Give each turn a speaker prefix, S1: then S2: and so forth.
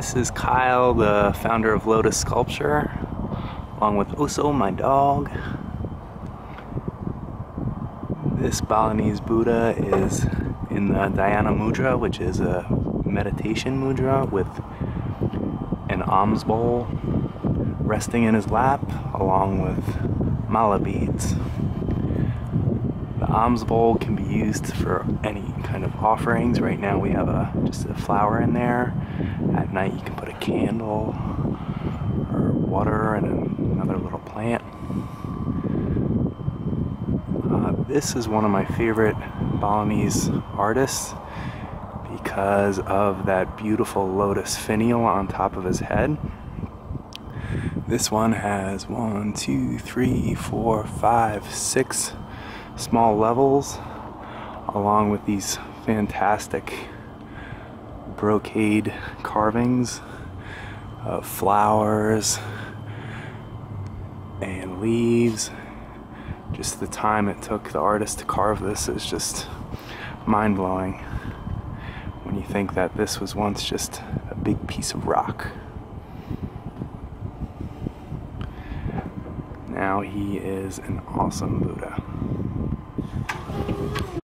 S1: This is Kyle, the founder of Lotus Sculpture, along with Oso, my dog. This Balinese Buddha is in the Dhyana Mudra, which is a meditation mudra with an alms bowl resting in his lap, along with mala beads. Alms bowl can be used for any kind of offerings. Right now we have a just a flower in there. At night you can put a candle or water and another little plant. Uh, this is one of my favorite Balinese artists because of that beautiful lotus finial on top of his head. This one has one, two, three, four, five, six small levels along with these fantastic brocade carvings of flowers and leaves. Just the time it took the artist to carve this is just mind blowing when you think that this was once just a big piece of rock. Now he is an awesome Buddha.